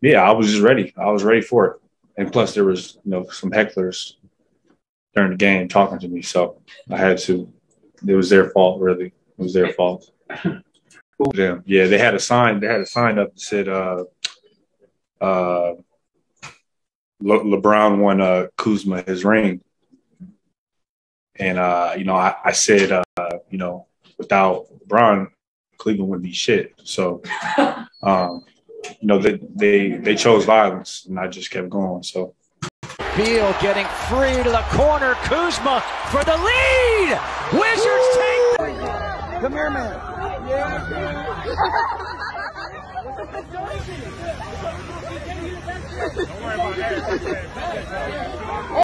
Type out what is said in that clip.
yeah, I was just ready. I was ready for it. And plus, there was you know some hecklers during the game talking to me, so I had to. It was their fault, really. It was their fault. Them. Yeah, they had a sign. They had a sign up that said, uh, uh, Le- LeBron won uh, Kuzma his ring. And, uh, you know, I, I said, uh, you know, without LeBron, Cleveland wouldn't be shit. So, um, you know, they, they, they chose violence and I just kept going. So, Beal getting free to the corner. Kuzma for the lead. Wizards take. Come here, man. Don't worry about that.